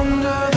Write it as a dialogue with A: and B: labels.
A: under